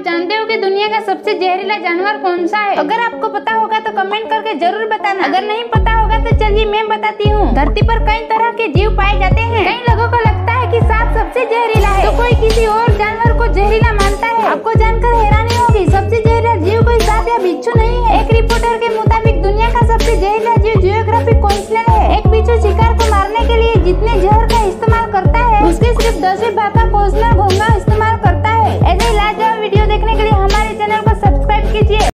आप जानते हो कि दुनिया का सबसे जहरीला जानवर कौन सा है? अगर आपको पता होगा तो कमेंट करके ज़रूर बताना। अगर नहीं पता होगा तो चलिए मैं बताती हूँ। धरती पर कई तरह के जीव पाए जाते हैं। कई लोगों को लगता है कि सांप सबसे जहरीला है। तो कोई किसी और जानवर को जहरीला मानता है? आपको जानकर हैरानी होगी, सबसे जहरीला जीव कोई सांप या बिच्छू नहीं है। एक रिपोर्टर के मुताबिक दुनिया का सबसे जहरीला जीव जियोग्राफिक कोइंसिडेंट है। एक बिच्छू शिकार को मारने के लिए जितने जहर का इस्तेमाल करता है, उसके सिर्फ़ दसवीं भाग का इस्तेमाल कर